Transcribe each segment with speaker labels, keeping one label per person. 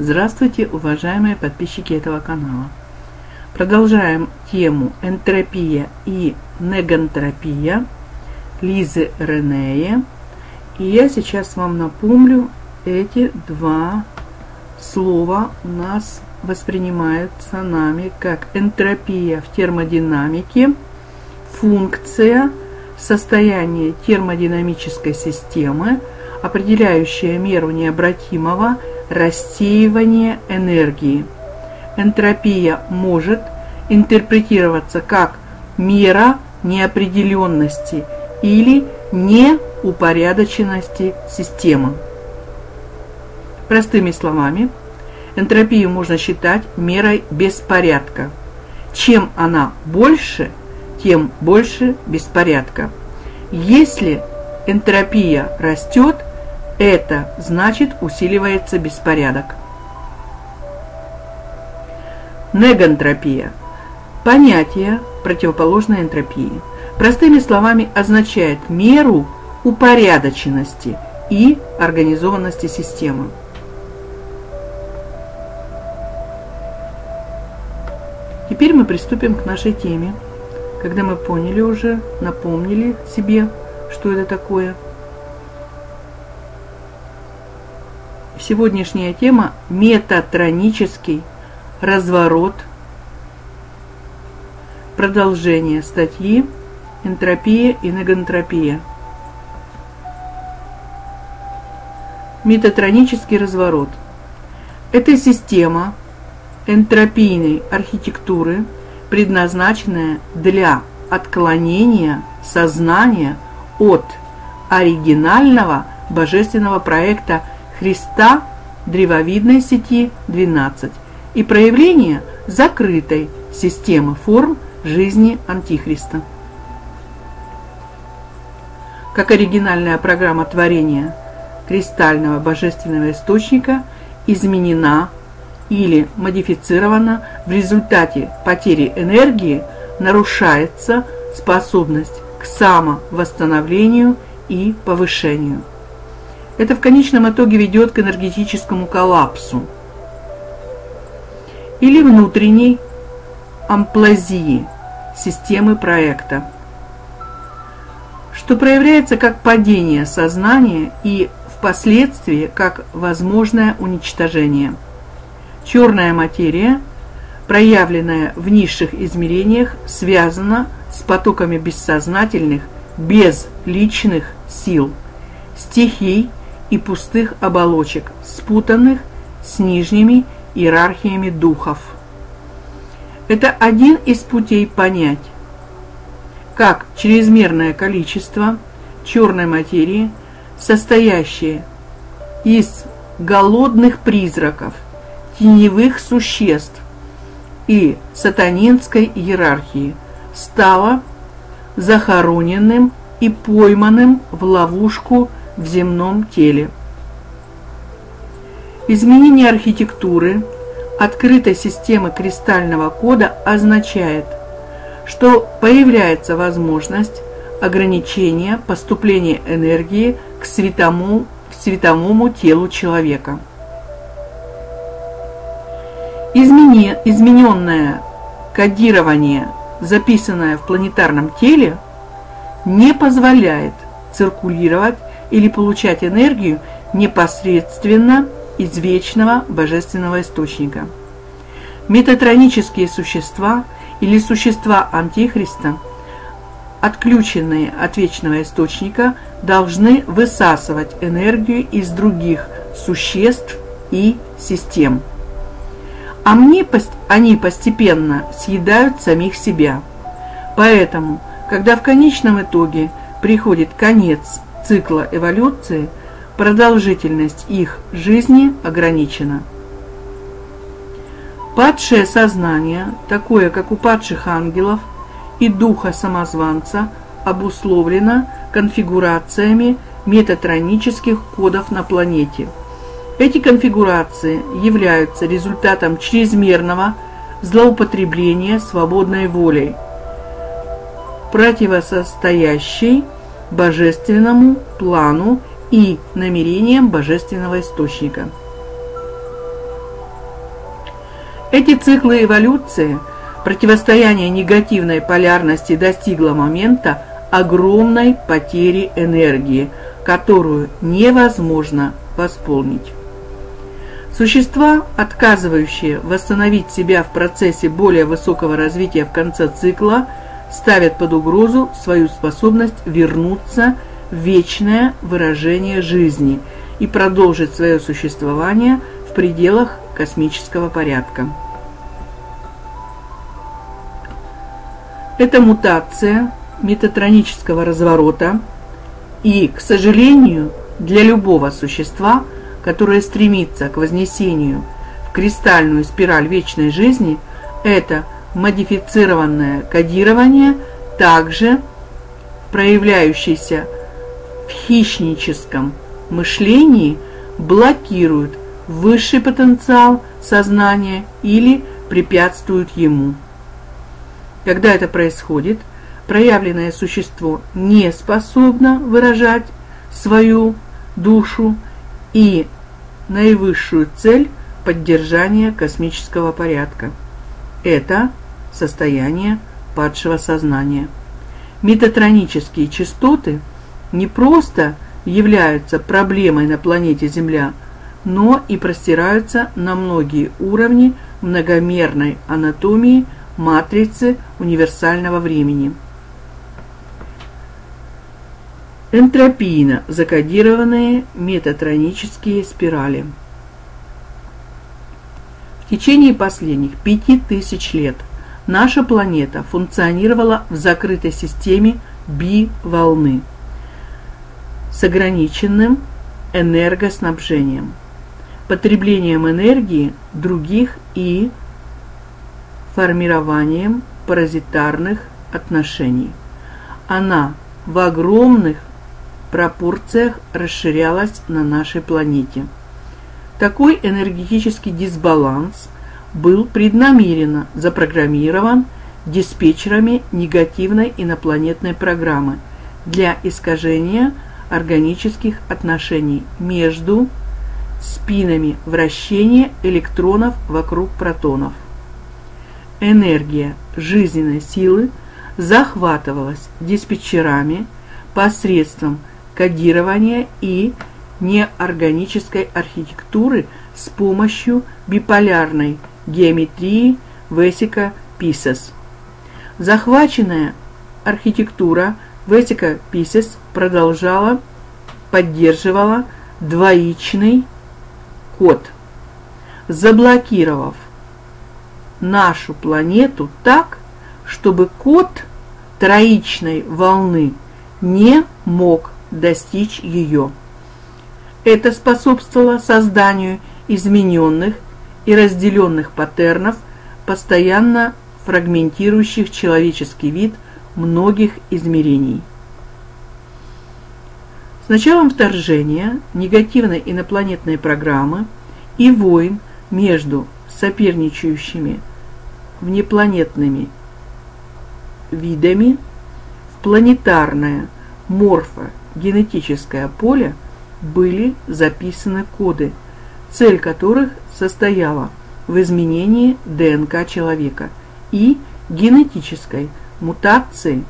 Speaker 1: Здравствуйте, уважаемые подписчики этого канала. Продолжаем тему энтропия и негантропия Лизы Ренея. И я сейчас вам напомню, эти два слова у нас воспринимаются нами как энтропия в термодинамике, функция, состояние термодинамической системы, определяющая меру необратимого рассеивание энергии. Энтропия может интерпретироваться как мера неопределенности или неупорядоченности системы. Простыми словами, энтропию можно считать мерой беспорядка. Чем она больше, тем больше беспорядка. Если энтропия растет, это значит усиливается беспорядок. Негантропия. Понятие, противоположное энтропии. Простыми словами означает меру упорядоченности и организованности системы. Теперь мы приступим к нашей теме, когда мы поняли уже, напомнили себе, что это такое – Сегодняшняя тема – метатронический разворот. Продолжение статьи «Энтропия и негантропия». Метатронический разворот – это система энтропийной архитектуры, предназначенная для отклонения сознания от оригинального божественного проекта – Христа древовидной сети 12 и проявление закрытой системы форм жизни Антихриста. Как оригинальная программа творения кристального божественного источника изменена или модифицирована в результате потери энергии, нарушается способность к самовосстановлению и повышению. Это в конечном итоге ведет к энергетическому коллапсу или внутренней амплазии системы проекта, что проявляется как падение сознания и впоследствии как возможное уничтожение. Черная материя, проявленная в низших измерениях, связана с потоками бессознательных, безличных сил, стихий и пустых оболочек, спутанных с нижними иерархиями духов. Это один из путей понять, как чрезмерное количество черной материи, состоящее из голодных призраков, теневых существ и сатанинской иерархии, стало захороненным и пойманным в ловушку в земном теле. Изменение архитектуры открытой системы кристального кода означает, что появляется возможность ограничения поступления энергии к светому, к световому телу человека. Измени, измененное кодирование, записанное в планетарном теле, не позволяет циркулировать или получать энергию непосредственно из вечного божественного источника. Метатронические существа или существа Антихриста, отключенные от вечного источника, должны высасывать энергию из других существ и систем. А они постепенно съедают самих себя. Поэтому, когда в конечном итоге приходит конец цикла эволюции продолжительность их жизни ограничена. Падшее сознание, такое как у падших ангелов и духа самозванца, обусловлено конфигурациями метатронических кодов на планете. Эти конфигурации являются результатом чрезмерного злоупотребления свободной волей, противосостоящей божественному плану и намерениям божественного источника. Эти циклы эволюции, противостояние негативной полярности достигло момента огромной потери энергии, которую невозможно восполнить. Существа, отказывающие восстановить себя в процессе более высокого развития в конце цикла, ставят под угрозу свою способность вернуться в вечное выражение жизни и продолжить свое существование в пределах космического порядка. Это мутация метатронического разворота и, к сожалению, для любого существа, которое стремится к вознесению в кристальную спираль вечной жизни, это модифицированное кодирование, также проявляющееся в хищническом мышлении, блокирует высший потенциал сознания или препятствуют ему. Когда это происходит, проявленное существо не способно выражать свою душу и наивысшую цель поддержания космического порядка. Это состояние падшего сознания. Метатронические частоты не просто являются проблемой на планете Земля – но и простираются на многие уровни многомерной анатомии матрицы универсального времени. Энтропийно закодированные метатронические спирали. В течение последних пяти тысяч лет наша планета функционировала в закрытой системе би-волны с ограниченным энергоснабжением – потреблением энергии других и формированием паразитарных отношений. Она в огромных пропорциях расширялась на нашей планете. Такой энергетический дисбаланс был преднамеренно запрограммирован диспетчерами негативной инопланетной программы для искажения органических отношений между спинами вращения электронов вокруг протонов. Энергия жизненной силы захватывалась диспетчерами посредством кодирования и неорганической архитектуры с помощью биполярной геометрии Весика Писес. Захваченная архитектура Весика Писес продолжала, поддерживала двоичный код, заблокировав нашу планету так, чтобы код троичной волны не мог достичь ее. Это способствовало созданию измененных и разделенных паттернов, постоянно фрагментирующих человеческий вид многих измерений. С началом вторжения негативной инопланетной программы и войн между соперничающими внепланетными видами в планетарное морфогенетическое поле были записаны коды, цель которых состояла в изменении ДНК человека и генетической мутации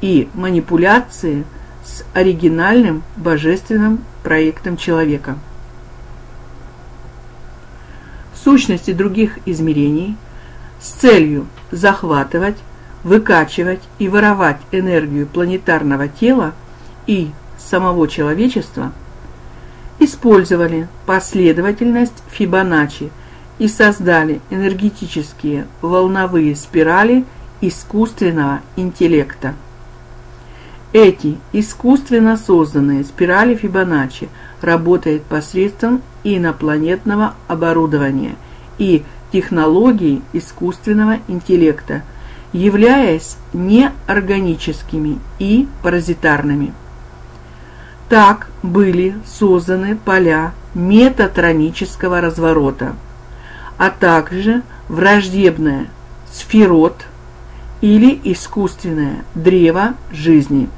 Speaker 1: и манипуляции с оригинальным божественным проектом человека. Сущности других измерений с целью захватывать, выкачивать и воровать энергию планетарного тела и самого человечества использовали последовательность Фибоначчи и создали энергетические волновые спирали искусственного интеллекта. Эти искусственно созданные спирали Фибоначчи работают посредством инопланетного оборудования и технологий искусственного интеллекта, являясь неорганическими и паразитарными. Так были созданы поля метатронического разворота, а также враждебная сферот или искусственное древо жизни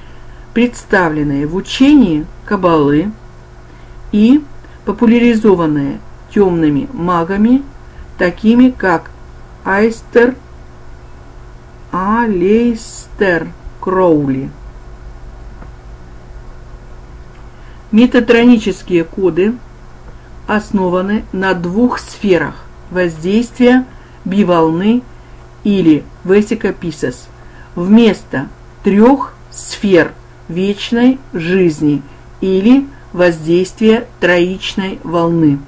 Speaker 1: – представленные в учении Кабалы и популяризованные темными магами, такими как Айстер, Алейстер, Кроули. Метатронические коды основаны на двух сферах воздействия биволны или весикописес вместо трех сфер вечной жизни или воздействия троичной волны.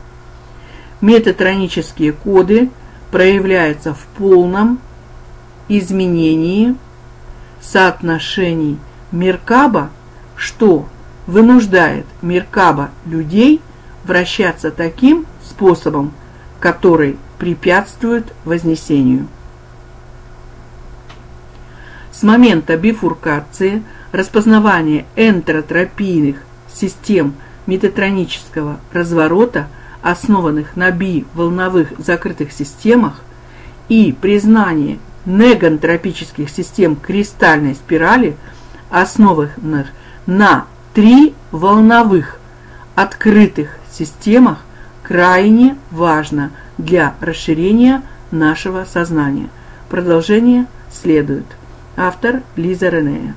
Speaker 1: Метатронические коды проявляются в полном изменении соотношений Меркаба, что вынуждает Меркаба людей вращаться таким способом, который препятствует вознесению. С момента бифуркации распознавания энтеротропийных систем метатронического разворота, основанных на би-волновых закрытых системах, и признания негантропических систем кристальной спирали, основанных на три волновых открытых системах, крайне важно для расширения нашего сознания. Продолжение следует. Автор Лиза Ренея.